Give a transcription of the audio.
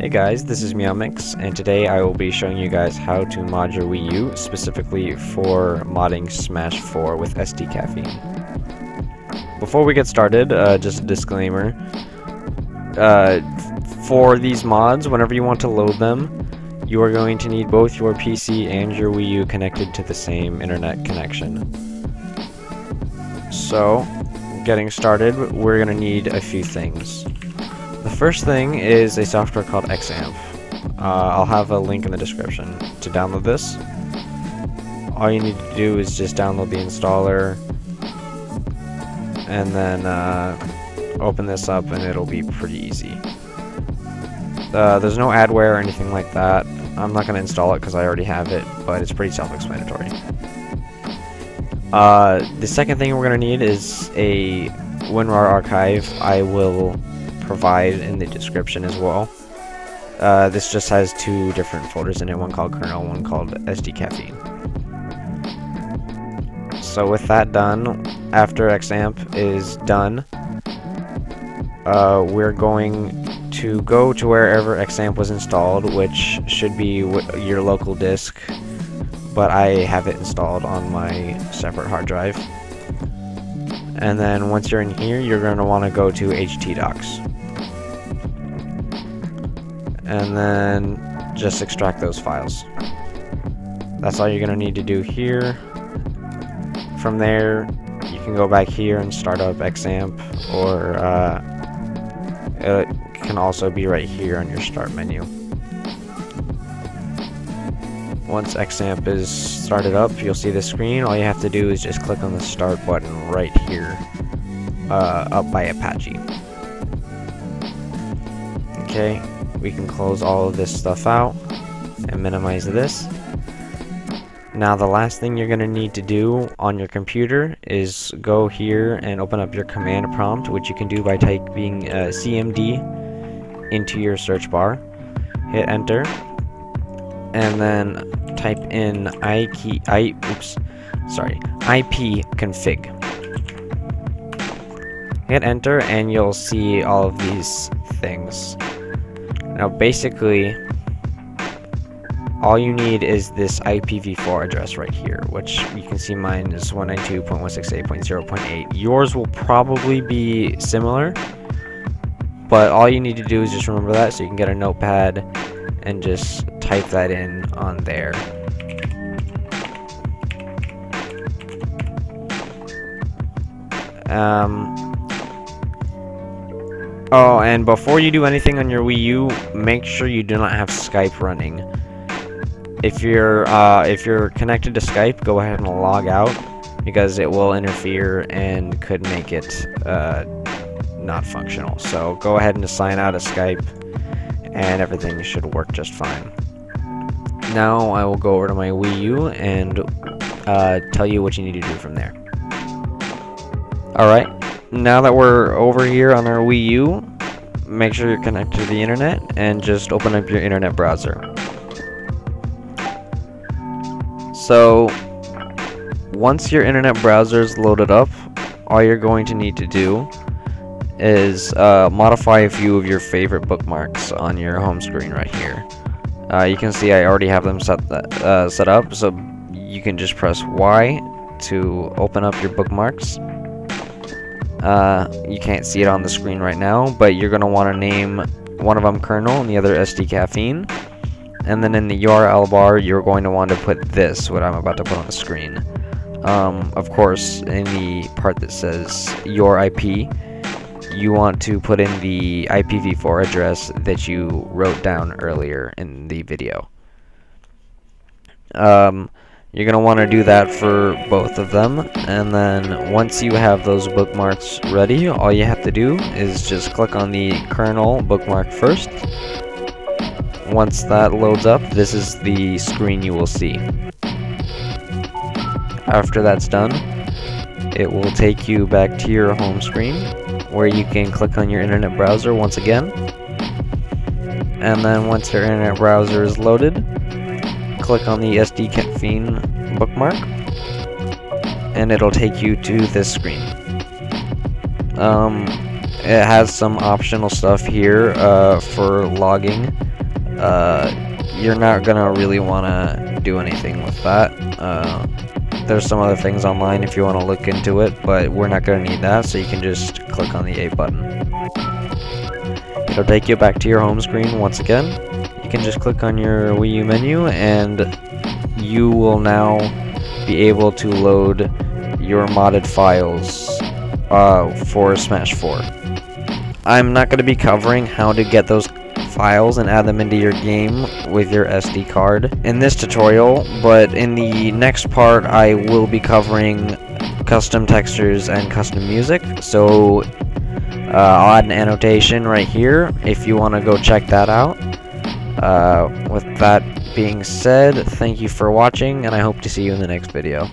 Hey guys, this is Meowmix, and today I will be showing you guys how to mod your Wii U, specifically for modding Smash 4 with SDCafiine. Before we get started, uh, just a disclaimer. Uh, for these mods, whenever you want to load them, you are going to need both your PC and your Wii U connected to the same internet connection. So, getting started, we're going to need a few things. First thing is a software called XAMPP. Uh, I'll have a link in the description to download this. All you need to do is just download the installer and then uh, open this up and it'll be pretty easy. Uh, there's no adware or anything like that. I'm not going to install it because I already have it, but it's pretty self-explanatory. Uh, the second thing we're going to need is a WinRAR archive. I will provide in the description as well. Uh, this just has two different folders in it, one called kernel, one called SDCafiine. So with that done, after XAMPP is done, uh, we're going to go to wherever XAMPP was installed, which should be your local disk, but I have it installed on my separate hard drive. And then once you're in here, you're going to want to go to htdocs and then just extract those files. That's all you're going to need to do here. From there, you can go back here and start up XAMPP, or uh, it can also be right here on your start menu. Once XAMPP is started up, you'll see the screen. All you have to do is just click on the start button right here, uh, up by Apache. Okay, we can close all of this stuff out and minimize this. Now the last thing you're going to need to do on your computer is go here and open up your command prompt, which you can do by typing uh, CMD into your search bar. Hit enter, and then type in I key I oops sorry IP config. Hit enter, and you'll see all of these things. Now basically, all you need is this IPv4 address right here, which you can see mine is 192.168.0.8. Yours will probably be similar, but all you need to do is just remember that so you can get a notepad and just type that in on there. Um, Oh, and before you do anything on your Wii U, make sure you do not have Skype running. If you're uh, if you're connected to Skype, go ahead and log out because it will interfere and could make it uh, not functional. So go ahead and sign out of Skype, and everything should work just fine. Now I will go over to my Wii U and uh, tell you what you need to do from there. Alright, now that we're over here on our Wii U, make sure you're connected to the internet and just open up your internet browser. So, once your internet browser is loaded up, all you're going to need to do is uh, modify a few of your favorite bookmarks on your home screen right here. Uh, you can see I already have them set, uh, set up, so you can just press Y to open up your bookmarks uh, you can't see it on the screen right now, but you're going to want to name one of them kernel and the other SDCafiine. And then in the URL bar, you're going to want to put this, what I'm about to put on the screen. Um, of course, in the part that says your IP, you want to put in the IPv4 address that you wrote down earlier in the video. Um, you're going to want to do that for both of them, and then once you have those bookmarks ready, all you have to do is just click on the kernel bookmark first. Once that loads up, this is the screen you will see. After that's done, it will take you back to your home screen, where you can click on your internet browser once again. And then once your internet browser is loaded, click on the SDCafiine bookmark, and it'll take you to this screen. Um, it has some optional stuff here uh, for logging. Uh, you're not gonna really want to do anything with that. Uh, there's some other things online if you want to look into it, but we're not gonna need that, so you can just click on the A button. It'll take you back to your home screen once again. Can just click on your Wii U menu, and you will now be able to load your modded files uh, for Smash 4. I'm not going to be covering how to get those files and add them into your game with your SD card in this tutorial, but in the next part I will be covering custom textures and custom music, so uh, I'll add an annotation right here if you want to go check that out. Uh, with that being said, thank you for watching, and I hope to see you in the next video.